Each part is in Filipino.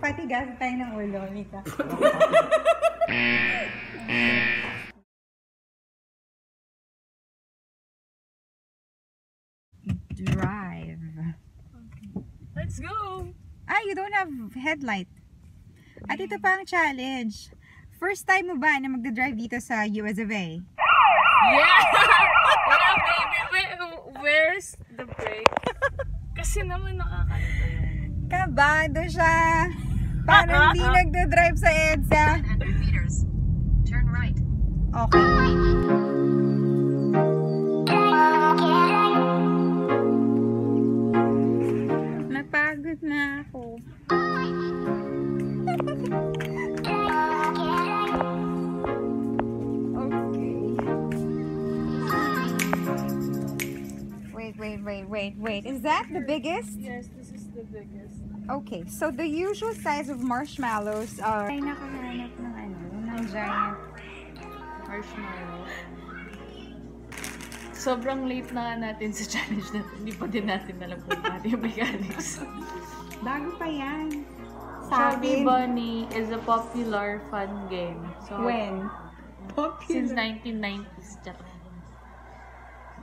Patigas tayo ng ulo, Mika. Drive. Let's go! Ah, you don't have headlight. At ito pa ang challenge. First time mo ba na magdadrive dito sa US of A? Yeah! Wala, baby. Where, where's the brake? Kasi naman nakakalito yan. Kabado siya. Parang hindi nagdadrive sa EDSA. 100 meters. Turn right. Okay. Napagod na ako. Okay. Wait, wait, wait, wait, wait. Is that the biggest? Yes, this is the biggest. Okay, so the usual size of marshmallows are... Ay, nakahanap ng ano, ng giant marshmallow. Sobrang late na natin sa challenge natin. Hindi pa din natin alam kung paano yung mechanics. Bago pa yan. Chubby Bunny is a popular fun game. So, when? Since 1990s. Charot.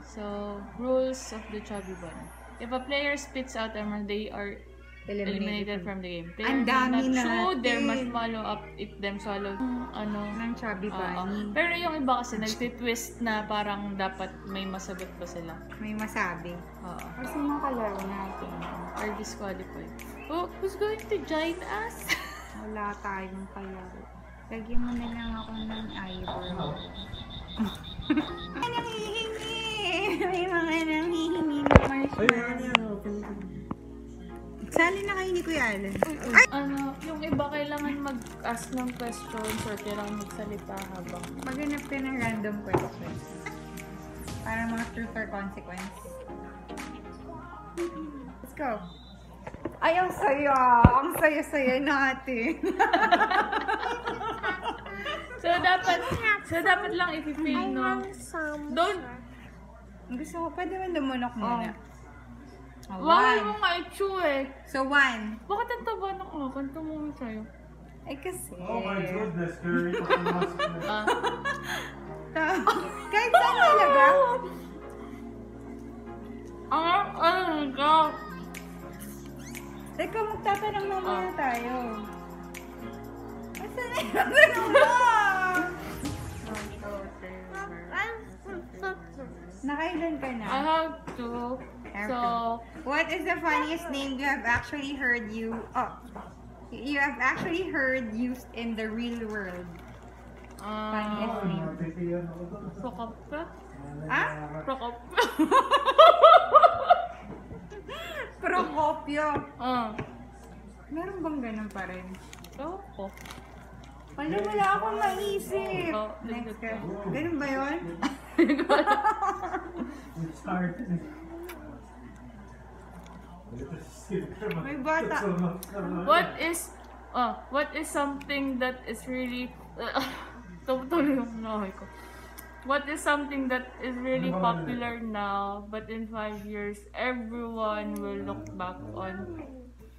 So, rules of the Chubby Bunny. If a player spits out a they are eliminated from the game. Player Ang dami not chew their natin. marshmallow up if them swallow. Ano? ng chubby bunny. Pero yung iba kasi nagtitwist na parang dapat may masagot pa sila. May masabi. Oo. Kasi mga kalaro natin. Or disqualified. Oh, who's going to join us? Wala tayong kalaro. Lagyan mo na lang ako ng eyebrow. Nanghihingi! May mga nanghihingi ng marshmallow. Sali na kayo ni Kuya Alan. Ay! ano, yung iba kailangan mag-ask ng questions or kailangan magsalita habang Maghanap ka ng random questions. Para mga truth or consequence. Let's go. Ay, ang saya! Ang saya-saya natin. So, dapat, so dapat lang i-feel, no? Don't, Gusto ko, pwede mo lumunok muna. Oh, wala one. mo nga i-chew eh. So, one. Bakit ang taba ng akin? Tumulong sa'yo. Ay, kasi. Oh my goodness, na. Ah. Ta- Kahit saan talaga. Ah, ano ka? Teka, magtatanong na muna Ah. tayo. Asan na yung tanong mo? Nakailan ka na? I have to. So, What is the funniest name you have actually heard you oh, you have actually heard used in the real world? Funniest ah, name. Titiyan ako doon. prokop? Ah? Prokop Procopio. Ah, Meron bang ganun pa rin? prokop. Wala, wala akong maisip. Oh, Next. Ganun ba yun? It started. May bata. What is, ah, what is something that is really, tumutuloy yung nahoy ko. What is something that is really popular now, but in five years, everyone will look back on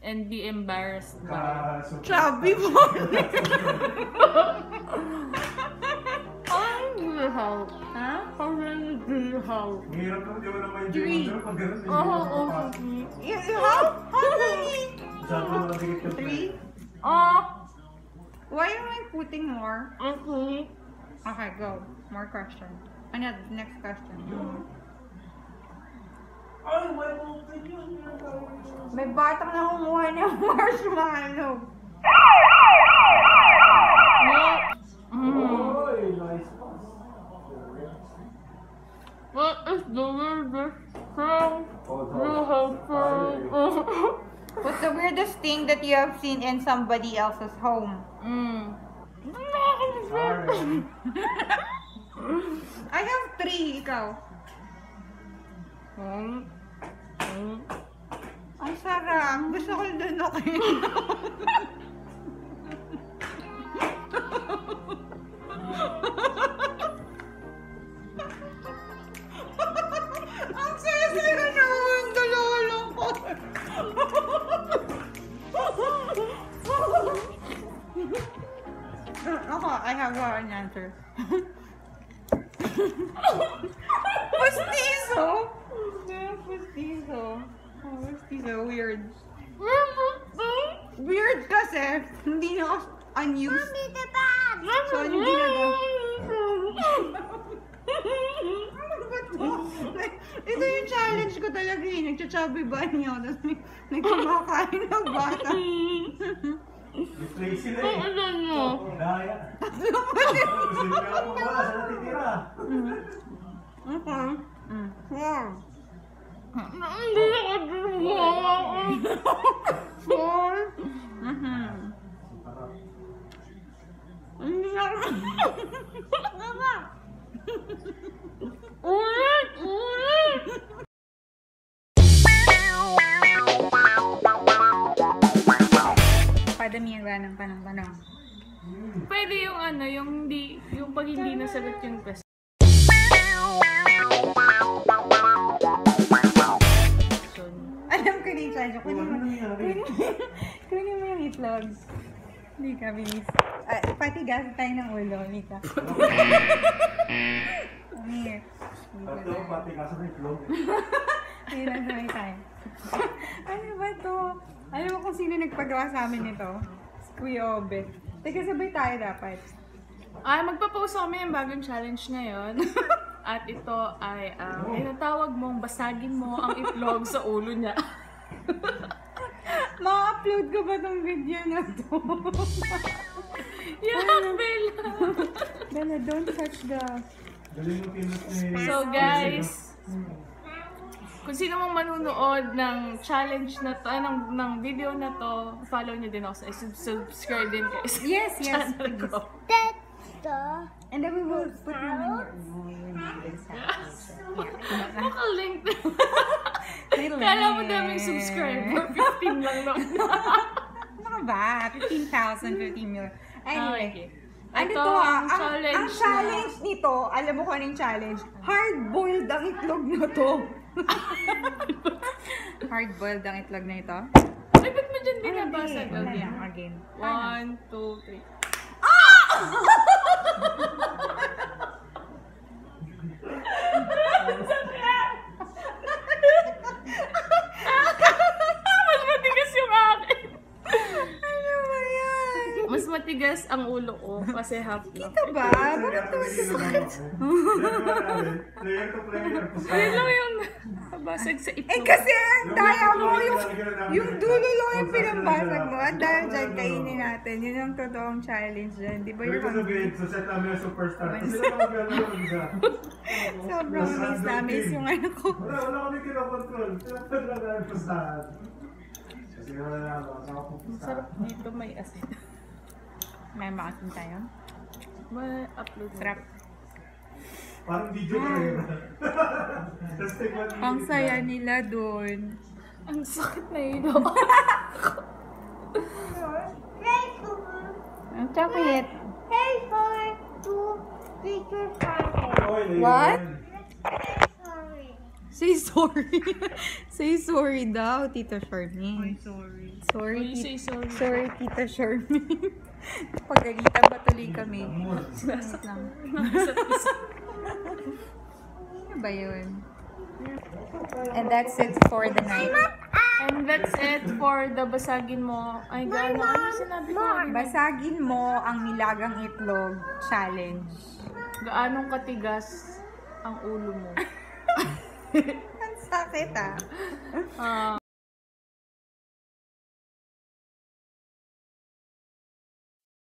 and be embarrassed by? Chubby mo. How do help? Oh, oh, oh. oh yung Three? oh, Why am I putting more? okay. Oh, okay, go. More question. Ano, next question. Ay? May batang na kumuha ng marshmallow. What is the weirdest thing you have found? What's the weirdest thing that you have seen in somebody else's home? mm. I have three, ikaw. Um, um, Ang sarap. Gusto ko doon Ako, I have an answer. Pustiso! Pustiso. Pustiso. Weird. Weird kasi, hindi nyo unused. So, ano ginagawa? Ba to? Ito yung challenge ko talaga eh. Nagcha-chubby bunny ako. Tapos may, may kumakain ng bata. Replace sila eh. Ano mo? Daya. Gusto nyo ako wala sa natitira. Okay. Mm. Four. Hindi ako gumawa. Four. Mhm. Hindi ako. Mama. Ulit! Ulit! Ba ng panang-panang? Pwede yung ano, yung hindi, yung pag hindi nasagot yung question. Alam ko din siya. Oh, Kunin mo. Kunin mo, yung itlogs. Hindi ka, bilis. Ah, pati gas tayo ng ulo, Mika. Here. Tatlo, pati ka sa itlog. Ayun lang sabay tayo. ano ba to? Alam mo kung sino nagpagawa sa amin nito? Si Kuya Obe. Teka, sabay tayo dapat. Ay, magpa-post kami ng bagong challenge ngayon. At ito ay, um, tinatawag mong basagin mo ang itlog sa ulo niya. Ma-upload ko ba tong video na to? Yan, Bella! Bella, don't touch the... So guys, kung sino mang manunood ng challenge na to, ah, ng, ng video na to, follow nyo din ako sa sub- subscribe din kayo sa Yes, yes, channel please. ko. And then we will put naman your... You need this Nakalink na. May Kala mo daming subscriber, 15 lang naman. Ano ka ba? 15,000, 15 million. Anyway. Okay. Ano Ito to ah? ang Ang, challenge ang challenge nito, alam mo kung anong challenge? Hard-boiled ang itlog na to. Hard-boiled ang itlog na ito? Ay, ba't mo dyan binabasag? Ano Okay. Again. One, two, three. Mas matigas yung akin. Ano ba yan? Mas matigas ang ulo ko kasi half lang. Ito ba? Bakit to sakit? Player to player. Ayun lang yung nabasag sa Eh itlog. kasi ang daya mo, yung, yung dulo lang yung pinambasag mo. At dahil dyan, kainin natin. Yun ang totoong challenge dyan. Di ba yung ko sabihin, sa set namin ang superstar. Sobrang miss na miss yung ano ko. Wala, wala kami kinokontrol. Tinatag lang namin pustahan. Kasi wala na ako, dito may asin. May makasin tayo. Ma-upload mo. Sarap. Parang video ka rin. One Ang saya nila doon. Ang sakit na yun. Ang chocolate. What? Say sorry. say sorry daw, Tito Charmaine. sorry. Sorry, Uy, say sorry. sorry, Tito Charmaine. Pagalitan ba tuloy kami? Wait lang. Ano ba yun? And that's it for the night. And that's it for the basagin mo. Ay, gano'n. Ano yung sinabi ko? Basagin mo ang nilagang itlog challenge. Gaanong katigas ang ulo mo? Ang sakit ah. Ah,